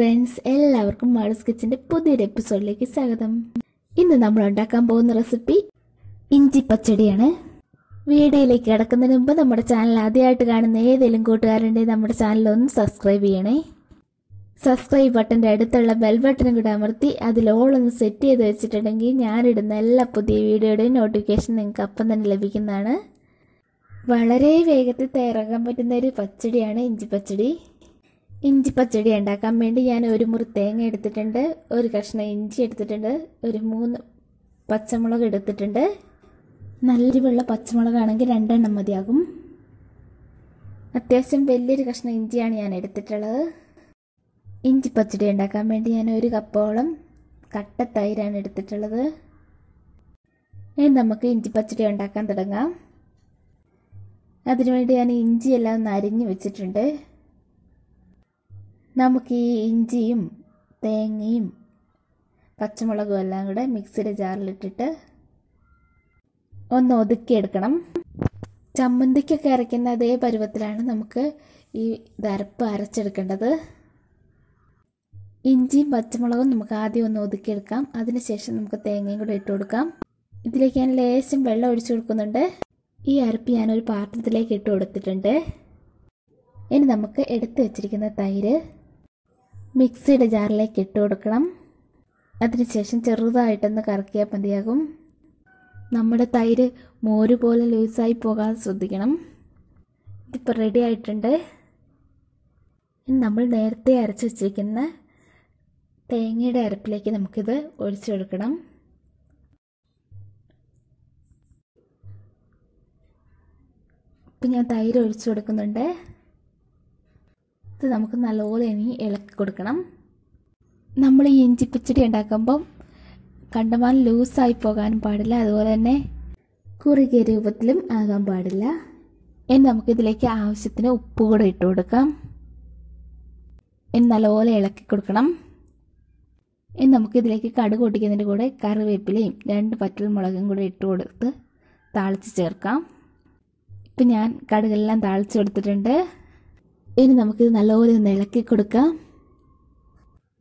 Friends എല്ലാവർക്കും മാഡസ് കിച്ചന്റെ പുതിയൊരു എപ്പിസോഡിലേക്ക് സ്വാഗതം. ഇന്ന് നമ്മൾ ഉണ്ടാക്കാൻ പോകുന്ന റെസിപ്പി ഇഞ്ചി പച്ചടിയാണ്. വീഡിയോയിലേക്ക് കിടക്കുന്നതിന് മുമ്പ് നമ്മുടെ ചാനൽ ആദ്യമായിട്ട് കാണുന്ന ഏതെങ്കിലും കൂട്ടുകാരുണ്ടെങ്കിൽ നമ്മുടെ ചാനൽ ഒന്ന് സബ്സ്ക്രൈബ് ചെയ്യണേ. സബ്സ്ക്രൈബ് ബട്ടന്റെ അടുത്തുള്ള ബെൽ ബട്ടനും കൂടെ അമർത്തി അതിൽ ഓൾ ഒന്ന് സെറ്റ് ചെയ്ത് വെച്ചിട്ടുണ്ടെങ്കിൽ ഞാനിടുന്ന എല്ലാ പുതിയ വീഡിയോയുടെയും നോട്ടിഫിക്കേഷൻ നിങ്ങൾക്ക് അപ്പം തന്നെ ലഭിക്കുന്നതാണ്. വളരെ വേഗത്തിൽ തയ്യാറാക്കാൻ പറ്റുന്ന ഒരു പച്ചടിയാണ് ഇഞ്ചി പച്ചടി. ഇഞ്ചി പച്ചടി ഉണ്ടാക്കാൻ വേണ്ടി ഞാൻ ഒരു മുറി തേങ്ങ എടുത്തിട്ടുണ്ട് ഒരു കഷ്ണം ഇഞ്ചി എടുത്തിട്ടുണ്ട് ഒരു മൂന്ന് പച്ചമുളക് എടുത്തിട്ടുണ്ട്. നല്ലൊരു വെള്ള പച്ചമുളകാണെങ്കിൽ രണ്ടെണ്ണം മതിയാകും. അത്യാവശ്യം വലിയൊരു കഷ്ണം ഇഞ്ചിയാണ് ഞാൻ എടുത്തിട്ടുള്ളത്. ഇഞ്ചി പച്ചടി ഉണ്ടാക്കാൻ വേണ്ടി ഞാൻ ഒരു കപ്പോളം കട്ട തൈരാണ് എടുത്തിട്ടുള്ളത്. ഇനി നമുക്ക് ഇഞ്ചി പച്ചടി ഉണ്ടാക്കാൻ തുടങ്ങാം. അതിനുവേണ്ടി ഞാൻ ഇഞ്ചിയെല്ലാം ഒന്ന് അരിഞ്ഞു വെച്ചിട്ടുണ്ട്. നമുക്ക് ഈ ഇഞ്ചിയും തേങ്ങയും പച്ചമുളകും എല്ലാം കൂടെ മിക്സിയുടെ ജാറിലിട്ടിട്ട് ഒന്ന് ഒതുക്കിയെടുക്കണം. ചമ്മന്തിക്കൊക്കെ അരയ്ക്കുന്ന അതേ പരുവത്തിലാണ് നമുക്ക് ഈ ഇതരപ്പ് അരച്ചെടുക്കേണ്ടത്. ഇഞ്ചിയും പച്ചമുളകും നമുക്ക് ആദ്യം ഒന്ന് ഒതുക്കിയെടുക്കാം. അതിനുശേഷം നമുക്ക് തേങ്ങയും കൂടെ ഇട്ട് കൊടുക്കാം. ഇതിലേക്ക് ഞാൻ ലേശം വെള്ളം ഒഴിച്ചു കൊടുക്കുന്നുണ്ട്. ഈ അരപ്പ് ഞാനൊരു പാത്രത്തിലേക്ക് ഇട്ട് കൊടുത്തിട്ടുണ്ട്. ഇനി നമുക്ക് എടുത്തു വെച്ചിരിക്കുന്ന തൈര് മിക്സിയുടെ ജാറിലേക്ക് ഇട്ട് കൊടുക്കണം. അതിനുശേഷം ചെറുതായിട്ടൊന്ന് കറക്കിയാൽ മതിയാകും. നമ്മുടെ തൈര് മോര് പോലെ ലൂസായി പോകാതെ ശ്രദ്ധിക്കണം. ഇതിപ്പോൾ റെഡി ആയിട്ടുണ്ട്. നമ്മൾ നേരത്തെ അരച്ച് വച്ചിരിക്കുന്ന തേങ്ങയുടെ അരപ്പിലേക്ക് നമുക്കിത് ഒഴിച്ചെടുക്കണം ഇപ്പം ഞാൻ തൈര് ഒഴിച്ചു കൊടുക്കുന്നുണ്ട്. ഇത് നമുക്ക് നല്ലപോലെ ഇനി ഇളക്കി കൊടുക്കണം. നമ്മൾ ഈ ഇഞ്ചി പച്ചടി ഉണ്ടാക്കുമ്പം കണ്ടമാൻ ലൂസായി പോകാനും പാടില്ല. അതുപോലെ തന്നെ കുറുകിയ രൂപത്തിലും ആകാൻ പാടില്ല. ഇനി നമുക്കിതിലേക്ക് ആവശ്യത്തിന് ഉപ്പ് കൂടെ ഇട്ട് കൊടുക്കാം. ഇനി നല്ലപോലെ ഇളക്കി കൊടുക്കണം. ഇനി നമുക്കിതിലേക്ക് കടുക് പൊട്ടിക്കുന്നതിന്റെ കൂടെ കറിവേപ്പിലയും രണ്ട് പറ്റൽ മുളകും കൂടെ ഇട്ട് കൊടുത്ത് താളിച്ച് ചേർക്കാം. ഇപ്പം ഞാൻ കടുകെല്ലാം താളിച്ച് കൊടുത്തിട്ടുണ്ട്. ഇനി നമുക്കിത് നല്ലപോലെ ഒന്ന് ഇളക്കി കൊടുക്കാം.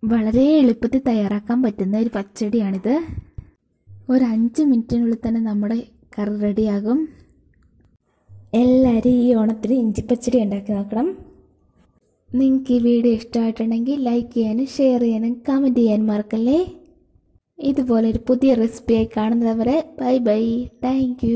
വളരെ എളുപ്പത്തിൽ തയ്യാറാക്കാൻ പറ്റുന്ന ഒരു പച്ചടിയാണിത്. ഒരു അഞ്ച് മിനിറ്റിനുള്ളിൽ തന്നെ നമ്മുടെ കറി റെഡിയാകും. എല്ലാവരും ഈ ഓണത്തിന് ഇഞ്ചിപ്പച്ചടി ഉണ്ടാക്കി നോക്കണം. നിങ്ങൾക്ക് ഈ വീഡിയോ ഇഷ്ടമായിട്ടുണ്ടെങ്കിൽ ലൈക്ക് ചെയ്യാനും ഷെയർ ചെയ്യാനും കമന്റ് ചെയ്യാനും മറക്കല്ലേ? ഇതുപോലെ ഒരു പുതിയ റെസിപ്പിയായി കാണുന്നവരെ ബൈ ബൈ. താങ്ക്